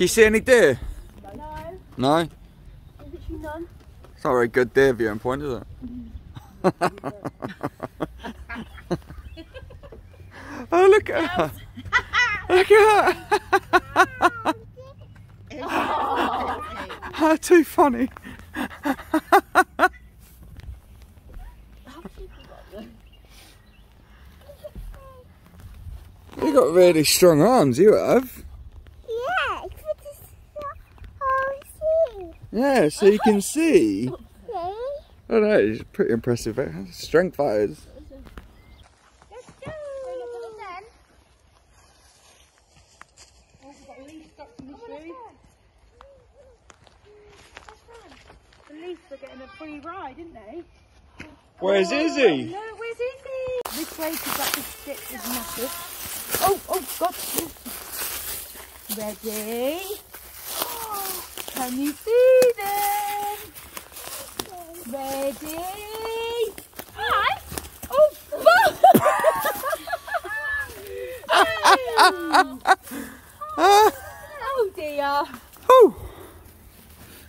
Can you see any deer? No. No? Literally none. It's not a very good deer viewing point, is it? oh, look at her. Look at her. oh, too funny. you got really strong arms, you have. Yeah, it's for the whole Yeah, so you can see. Oh no, it's pretty impressive. eh? Strength that is. Let's go. The Leafs are getting a free ride, didn't they? Where's Izzy? No, where's Izzy? This way, because that stick is massive. Oh, oh, God. Ready? Can you see? Ready? Hi. Oh, oh dear. Oh.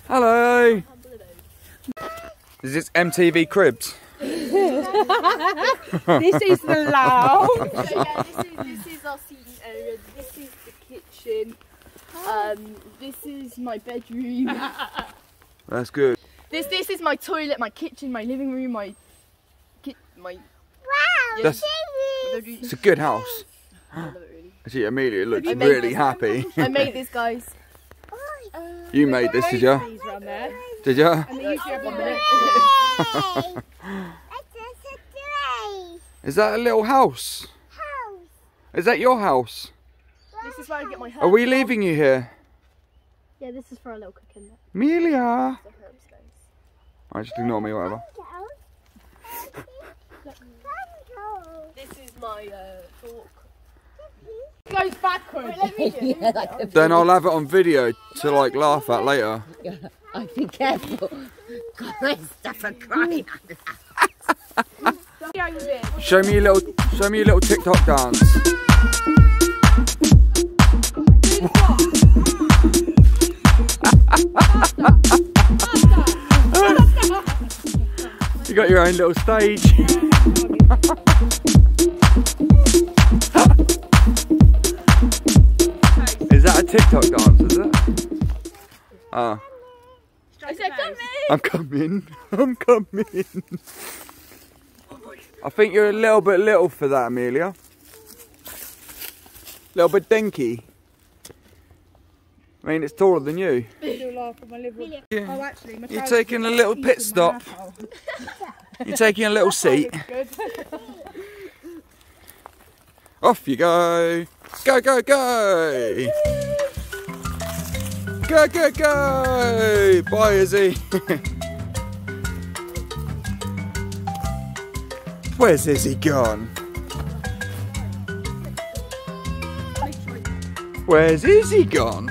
Hello. Is this MTV Cribs? This is the lounge. So yeah, this is this is our seating area. This is the kitchen. Um, this is my bedroom. That's good. This this is my toilet, my kitchen, my living room, my ki- my Wow, That's- It's a good house. I love it really. Actually, Emilia looks I really happy. I made this, guys. You made this, did ya? Trees around there. Did ya? And they usually have one minute. Is that a little house? Is that your house? This is where I get my herbs. Are we leaving you here? Yeah, this is for a little cooking. Emilia! The herbs, guys. Alright, just ignore me, whatever. This is my uh, fork. Goes backwards. Let me do. Then I'll have it on video to like laugh at later. Oh, be careful. Christopher crying. Show me a little show me a little TikTok dance. you got your own little stage. is that a TikTok dance, is it? Ah. Oh. I said, come in. I'm coming. I'm coming. I think you're a little bit little for that, Emilia. A little bit dinky. I mean, it's taller than you. Still laugh at my liver. Yeah. Oh, actually, You're taking a little pit stop. You're taking a little seat. Off you go. Go, go, go. Go, go, go. Bye, Izzy. Where's Izzy gone? Where's Izzy gone?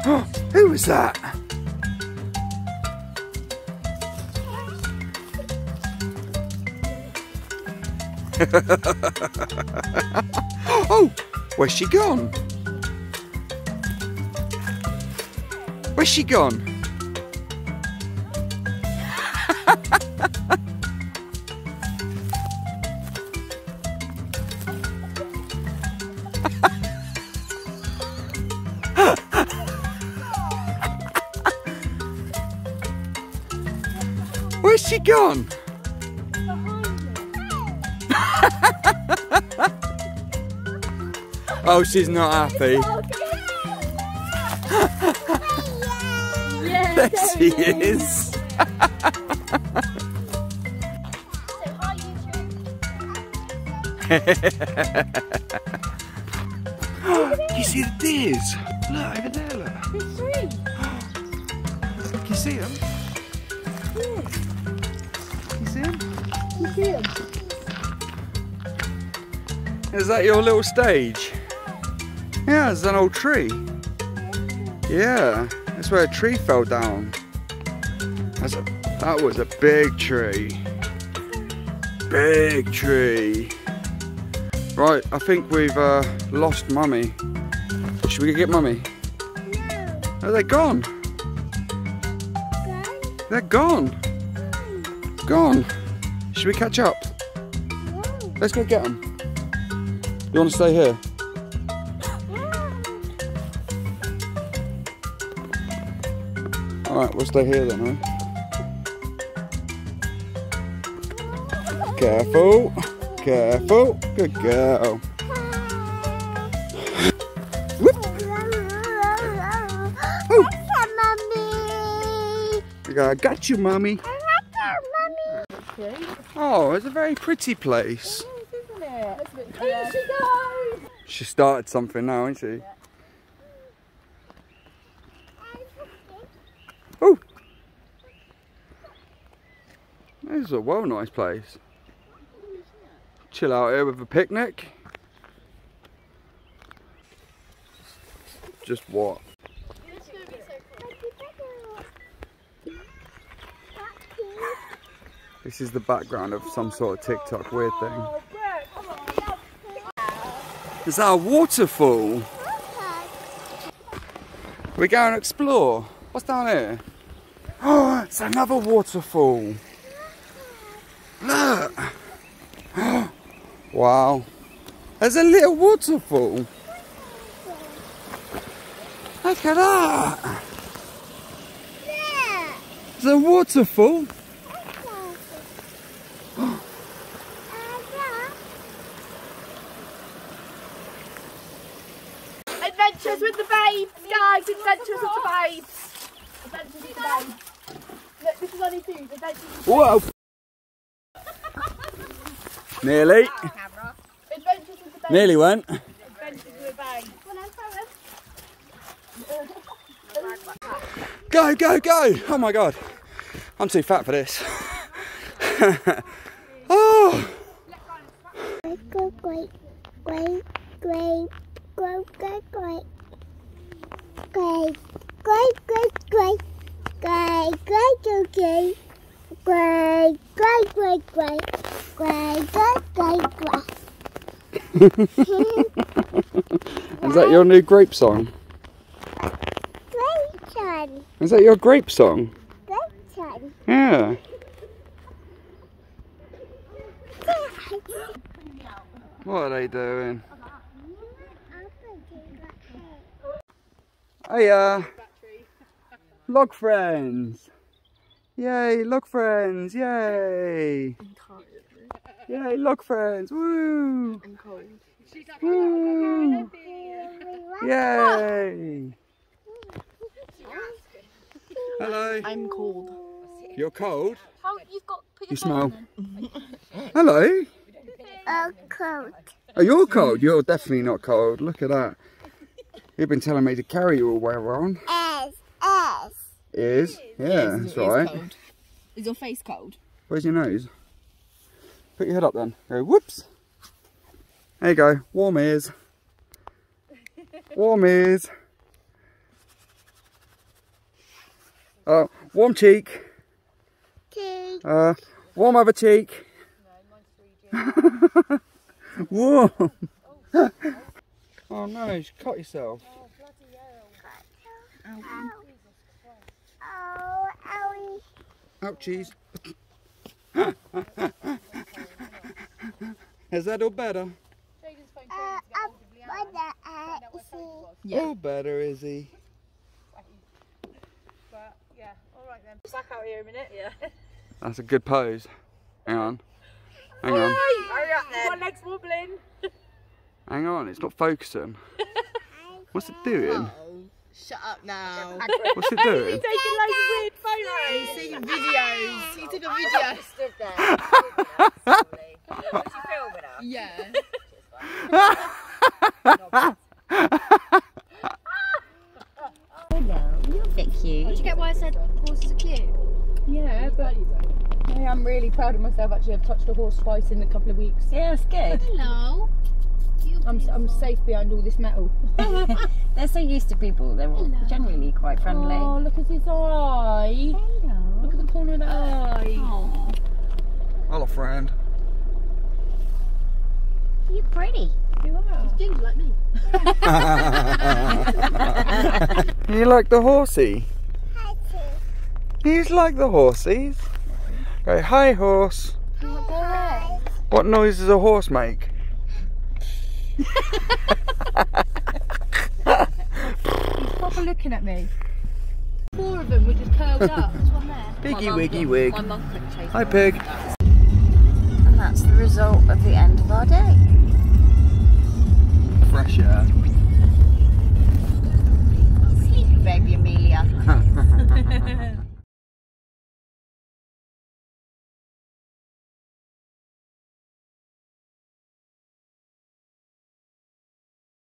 Who was that? oh, where's she gone? Where's she gone? She gone? oh, she's not happy. there she is. you see the deers? Look over there, look. There's three. Can you see them? Is that your little stage? Yeah, it's an old tree. Yeah, that's where a tree fell down. That's a, that was a big tree. Big tree. Right, I think we've uh, lost Mummy. Should we go get Mummy? Oh, they're gone. They're gone. Gone. Should we catch up? Let's go get them. You want to stay here? Alright, we'll stay here then, huh? Careful, careful, good girl. Whoop. You go, I got you, mummy. Oh, it's a very pretty place. isn't it? Here she goes. She started something now, isn't she? Oh! This is a well nice place. Chill out here with a picnic. Just what? This is the background of some sort of TikTok weird thing. Is that a waterfall? We go and explore. What's down here? Oh, it's another waterfall. Look. wow. There's a little waterfall. Look at that. There's a waterfall. Adventures with the babes, guys! Adventures with the babes! Adventures with the babes. Look, this is only food. Adventures with the Whoa. Nearly. Adventures with the babes. Nearly went. Adventures with the babes. Go, go, go! Oh my god. I'm too fat for this. oh! Go, great, great, great, great, great, great. Great, great, great, great. Great, great, great, great. Great, great, great, great. Great, great, great, great. Is that your new grape song? Grape son, Is that your grape song? Grape son. Yeah. What are they doing? Hey, uh, log friends. Yay, log friends. Yay. Yay, log friends. Woo. Woo. Yay. Hello. I'm cold. You're cold? How you've got put You smell. Hello. I'm cold. Oh, you're cold. You're definitely not cold. Look at that. You've been telling me to carry you all the way around. S, S. Is? Yeah, that's right. cold. Is your face cold? Where's your nose? Put your head up then. Go, whoops. There you go. Warm ears. Warm ears. Oh, warm cheek. T, Uh, warm other cheek. warm. Oh no, you cut yourself. oh, bloody hell. Ow. Oh, owie. Ouchies. Is that all better? Uh, up, uh, see. All better, is he? But yeah, alright then. Back out here a minute, yeah. That's a good pose. Hang on. Hang on. Hurry up then. Got legs wobbling. Hang on, it's not focusing. What's it doing? Oh, shut up now. What's it doing? He's taking loads of weird photos. He's taking videos. He's taking videos. He stood there. He filming us? Yeah. Hello, you're a bit cute. Did you get why I said horses are cute? Yeah, but I am really proud of myself actually. I've touched a horse twice in a couple of weeks. Yeah, it's good. Hello. I'm I'm safe behind all this metal. They're so used to people. They're generally quite friendly. Oh, look at his eye. Look at the corner of the eye. Hello, friend. You're pretty. You are. Ginger like me. You like the horsey? He's like the horsies. Go, hi horse. What noise does a horse make? He's proper looking at me. Four of them were just curled up. There's one there. Piggy wiggy wig. My chase Hi, pig. And that's the result of the end of our day. Fresh air. Sleep, baby Emilia.